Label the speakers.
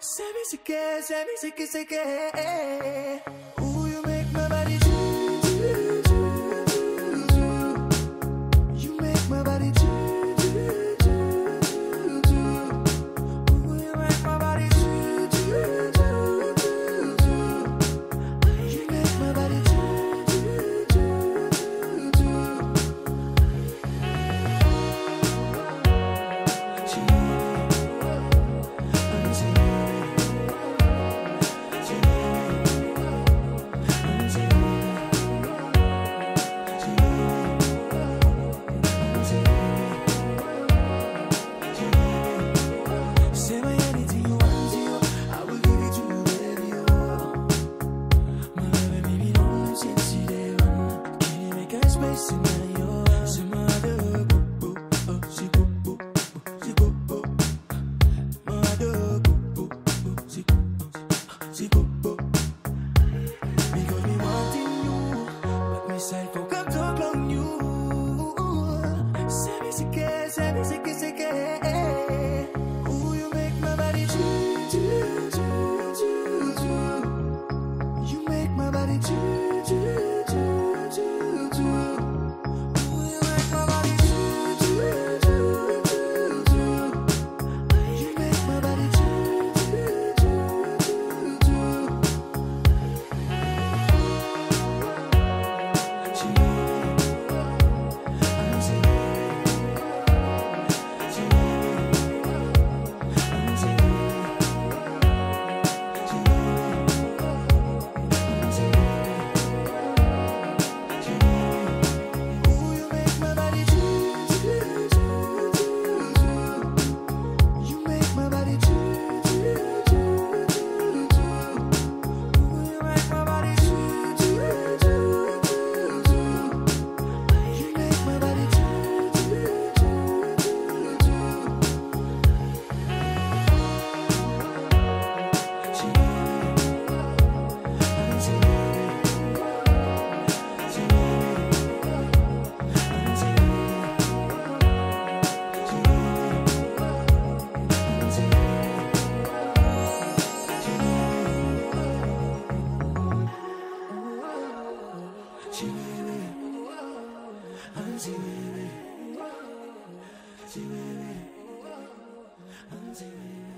Speaker 1: Se me sé que, se me sé que, sé que. Eh, eh, eh. tonight. Anzi, baby. Anzi, baby.